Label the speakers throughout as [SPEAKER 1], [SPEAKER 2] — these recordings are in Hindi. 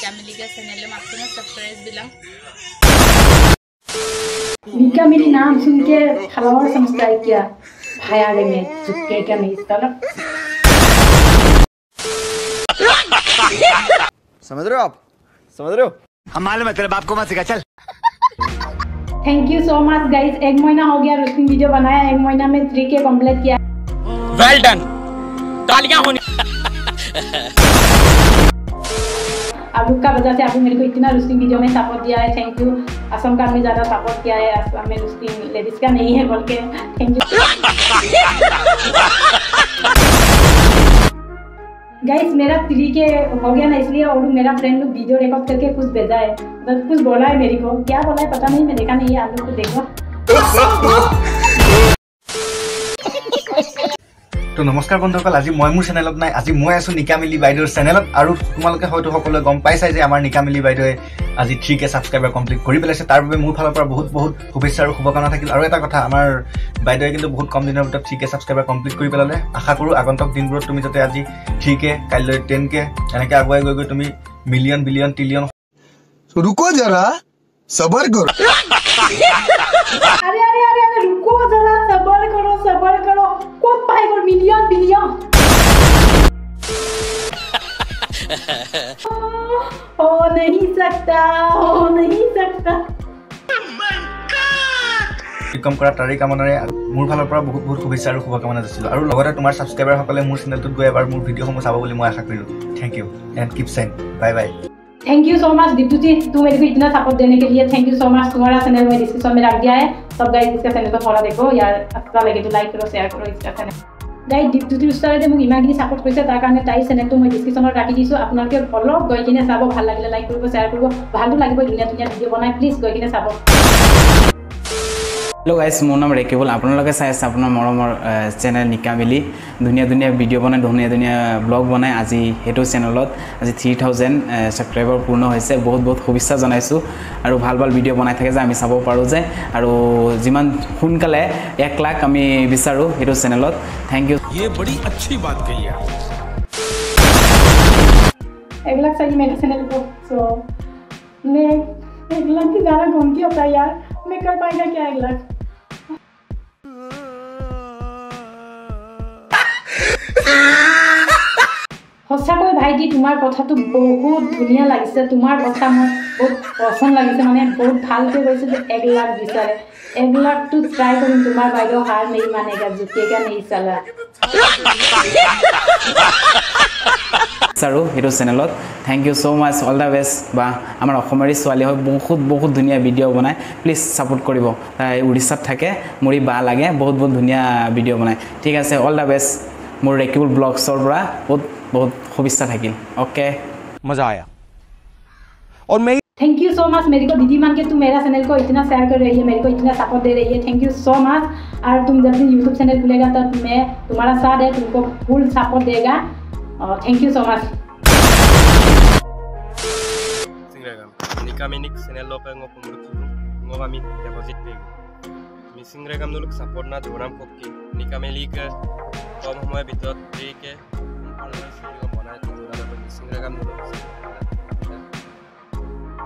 [SPEAKER 1] चैनल में आपको
[SPEAKER 2] निका मेरी नाम सुन के फॉलोअर सब्सक्राइब किया भाई आ गए मैं चुपके क्या नहीं तरफ़
[SPEAKER 3] समझ रहे हो आप समझ रहे हो हम मालूम है तेरे बाप को मत सिखा चल
[SPEAKER 2] thank you so much guys एक महीना हो गया रोस्टिंग वीडियो बनाया एक महीना में थ्री के कंप्लीट किया
[SPEAKER 4] वेल डन तालियाँ होनी
[SPEAKER 2] आप लोग का वजह से आपने मेरे को इतना रोस्टिंग वीडियो में सपोर्ट दिया है थैंक यू असम का में ज़्यादा सपोर्ट किया है असम में रोस्टिंग लेडीज़ का नहीं है बोल के थैंक यू गाइस मेरा थ्री के हो गया ना इसलिए और मेरा फ्रेंड लोग वीडियो रिकॉर्ड करके कुछ भेजा है बस कुछ बोला है मेरे को क्या बोला है पता नहीं मैं देखा नहीं है आप लोग को देखो
[SPEAKER 3] তো নমস্কাৰ বন্ধুসকল আজি মই মোৰ চেনেলত নাই আজি মই আছোঁ নিকামিলি বাইদেউৰ চেনেলত আৰু তোমালোকে হয়তো সকলোৱে গম পাইছাই যে আমাৰ নিকামিলি বাইদেৱে আজি থ্ৰী কে ছাবস্ক্ৰাইবাৰ কমপ্লিট কৰি পেলাইছে। তাৰ বাবে মোৰ ফালৰ পৰা বহুত বহুত শুভেচ্ছা আৰু শুভকামনা থাকিল। আৰু এটা কথা আমাৰ বাইদেৱে কিন্তু বহুত কম দিনৰ ভিতৰত থ্ৰী কে ছাবস্ক্ৰাইবাৰ কমপ্লিট কৰি পেলালে। আশা কৰোঁ আগন্তক দিনবোৰত তুমি যাতে আজি থ্ৰী কে কাইলৈ টেন কে এনেকৈ আগুৱাই গৈ গৈ তুমি মিলিয়ন বিলিয়ন ট্ৰিলিয়ন
[SPEAKER 2] যাৰা नहीं सकता
[SPEAKER 3] ইনকাম কৰা তাৰে কামনাৰে মোৰ ফালৰ পৰা বহুত বহুত শুভেচ্ছা আৰু শুভকামনা যাচিলোঁ আৰু লগতে তোমাৰ ছাবস্ক্ৰাইবাৰসকলে মোৰ চেনেলটোত গৈ এবাৰ মোৰ ভিডিঅ'সমূহ চাব বুলি মই আশা কৰিলোঁ thank you and keep shine bye bye
[SPEAKER 2] thank you so much Diptu ji तुम मेरे को इतना सपोर्ट देने के लिए थैंक यू सो मच तुम्हारा चैनल मैं डिस्क्रिप्शन में रख दिया है सब गाइस इसका चैनल को थोड़ा देखो यार अच्छा लगे तो लाइक करो शेयर करो इसका चैनल গাই দীপ্তুতি উস্তাৰে মোক ইমানখিনি ছাপোৰ্ট কৰিছে তাৰ কাৰণে তাইৰ চেনেলটো মই ডিছক্ৰিপশ্যনত ৰাখি দিছোঁ। আপোনালোকে অলপ গৈ কিনে চাব ভাল লাগিলে লাইক কৰিব শ্বেয়াৰ কৰিব। ভালো লাগিব ধুনীয়া ধুনীয়া ভিডিঅ' বনাই প্লিজ গৈ কিনে চাব।
[SPEAKER 5] হেল্ল' গাইজ মোৰ নাম ৰেকিবুল আপোনালোকে চাই আছে আপোনাৰ মৰমৰ চেনেল নিকা মিলি ধুনীয়া ধুনীয়া ভিডিঅ' বনাই ধুনীয়া ধুনীয়া ব্লগ বনাই আজি সেইটো চেনেলত আজি থ্ৰী থাউজেণ্ড ছাবস্ক্ৰাইবাৰ পূৰ্ণ হৈছে বহুত বহুত শুভেচ্ছা জনাইছোঁ আৰু ভাল ভাল ভিডিঅ' বনাই থাকে যে আমি চাব পাৰোঁ যে আৰু যিমান সোনকালে এক লাখ আমি বিচাৰোঁ সেইটো চেনেলত থেংক ইউ
[SPEAKER 4] ये बड़ी अच्छी बात कही है
[SPEAKER 2] एक लाख चाहिए मेरे चैनल को सो मैं एक लाख की ज़्यादा घूमती होता है यार मैं कर पाएगा क्या एक लाख সঁচাকৈ ভাইটি তোমাৰ কথাটো বহুত ধুনীয়া লাগিছে তোমাৰ কথা মোৰ বহুত পচন্দ লাগিছে মানে বহুত ভালকৈ কৈছে যে এক লাখ বিচাৰে এক লাখটো ট্ৰাই কৰিম তোমাৰ বাইদেউ হাৰ নেই মানেগা জুতিয়েগা নেই চালা
[SPEAKER 5] বিচাৰোঁ সেইটো চেনেলত thank you so' much all the best বা আমাৰ অসমীয়া ছোৱালী হয় বহুত বহুত ধুনীয়া ভিডিঅ' বনায় প্লিজ ছাপোৰ্ট কৰিব তাই উৰিষ্যাত থাকে মোৰি বা লাগে বহুত বহুত ধুনীয়া ভিডিঅ' বনায় ঠিক আছে অল দ্য বেষ্ট মোৰ ৰেকিবুল ব্লগছৰ পৰা বহুত বহুত শুভেচ্ছা থাকিল অ'কে
[SPEAKER 4] मजा आया और मैं
[SPEAKER 2] थैंक यू सो मच मेरे को दीदी मान के तुम मेरा चैनल को इतना शेयर कर रही है मेरे को इतना सपोर्ट दे रही है थैंक यू सो मच और तुम जब भी यूट्यूब चैनल खुलेगा तब मैं तुम्हारा साथ है तुमको फुल सपोर्ट देगा थैंक यू सो मच
[SPEAKER 6] सिंग्रेगाम चेनेल डेपोजिट पे सिंग्रेगाम सपोर्ट ना जोराम कपके निका मेलिक कम समय भरके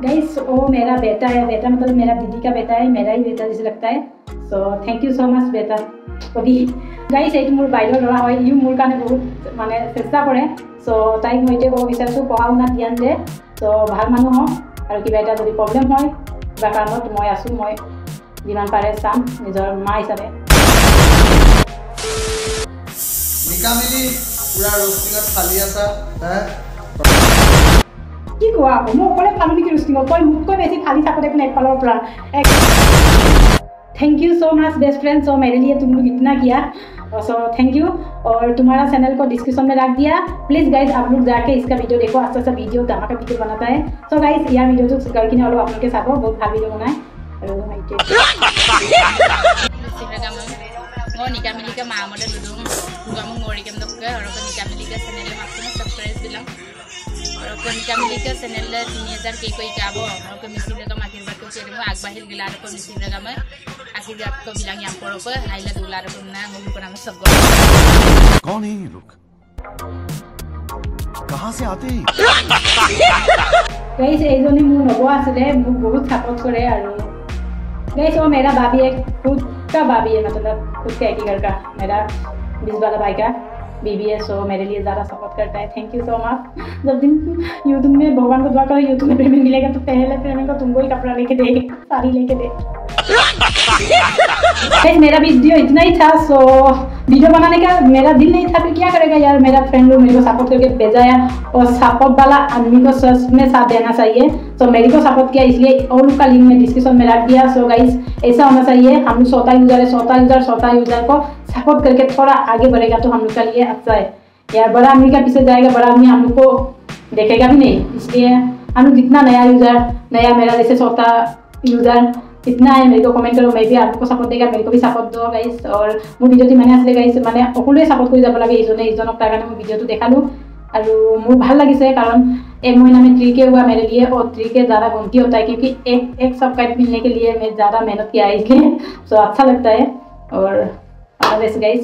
[SPEAKER 2] गाइस ओ मेरा बेटा है बेटा मतलब मेरा दीदी का बेटा है मेरा ही बेटा जैसे लगता है চ' থেংক ইউ চ' মাছ বেটা কবি গাইছে এইটো মোৰ বাইদেউ ল'ৰা হয় ইও মোৰ কাৰণে বহুত মানে চেষ্টা কৰে। চ' তাইক মই এতিয়া ক'ব বিচাৰিছোঁ পঢ়া শুনাত ধ্যান দে। চ' ভাল মানুহ হওক আৰু কিবা এটা যদি প্ৰব্লেম হয় কিবা কাৰণত মই আছোঁ মই যিমান পাৰে চাম নিজৰ মা হিচাপে। কি কোৱা আকৌ? মই অকলে ফালো নেকি ৰুষ্টিঙত তই মোতকৈ বেছি খালি থাকোঁতে এফালৰ পৰা? Thank you so much best friend सो मेरे लिए तुम लोग इतना किया। सो थैंक यू और तुम्हारा चैनल को डिस्क्रिप्शन में रख दिया। प्लीज़ गाइज़ आप लोग जाके इसका वीडियो देखो। अच्छा सा वीडियो धमाका वीडियो बनाता है। सो गाइज़ यह वीडियो तो गई कि आप लोग के साथ बहुत भाग
[SPEAKER 1] वीडियो बनाए। निका मिलिका मामले लुदुम निका मिलिका चैनल सब्सक्राइब दिलाम kem dok ke orang nikah milik ke channel mak punya subscribe bilang orang nikah milik ke channel le tiga हजार ke koi kabo orang ke misi le ke makin batu ceri mo ag bahil gila orang ke misi le ke me akhir jat ko bilang yang poro ke haila dolar ke na ngomong ke nama sab
[SPEAKER 7] कौन है ये लोग कहाँ से आते हैं
[SPEAKER 2] গাইছ এইজনী মোৰ নব আছিলে মোক বহুত ছাপোৰ্ট কৰে আৰু गाइस वो मेरा भाभी है खुद का भाभी है मतलब खुद का एक ही घर का मेरा बीस वाला भाई का बीबी एस सो मेरे लिए ज़्यादा सपोर्ट करता है। थैंक यू सो मच जब दिन यूट्यूब में, भगवान को दुआ करो यूट्यूब में पेमेंट मिलेगा तो पहले पेमेंट को तुमको ही कपड़ा लेके दे, साड़ी लेके दे। मेरा वीडियो इतना ही था सो वीडियो बनाने का मेरा दिल नहीं था फिर क्या करेगा यार। मेरा फ्रेंड लोग मेरे को सपोर्ट करके भेजा है, और सपोर्ट वाला आदमी को सच में साथ देना चाहिए। तो मेरे को सपोर्ट किया, इसलिए और लोग का लिंक में डिस्क्रिप्शन में रख दिया सो गाइस ऐसा होना चाहिए, हम लोग सोता यूज़र है, सोता यूज़र सोता यूज़र को सपोर्ट करके थोड़ा आगे बढ़ेगा तो हम लोग का लिए अच्छा है। यार, बड़ा आदमी का पीछे जाएगा, बड़ा आदमी हम लोग को देखेगा भी नहीं। इसलिए हम लोग जितना नया यूज़र नया मेरा जैसे सोता यूज़र इतना है मेरे को कमेंट करो मैं भी आपको सपोर्ट देगा मेरे को भी सपोर्ट दो গাইছ और মোৰ ভিডিঅ'টো মানে আছিলে গাইছ মানে সকলোৱে ছাপোৰ্ট কৰি যাব লাগে ইজনে ইজনক তাৰ কাৰণে মই ভিডিঅ'টো দেখালোঁ আৰু মোৰ ভাল লাগিছে কাৰণ एक महीना में थ्री के हुआ मेरे लिए और थ्री के ज़्यादा गुमती होता है क्योंकि एक एक सब्सक्राइब मिलने के लिए मैं ज़्यादा मेहनत किया है इसलिए सो अच्छा लगता है और गाइस बाय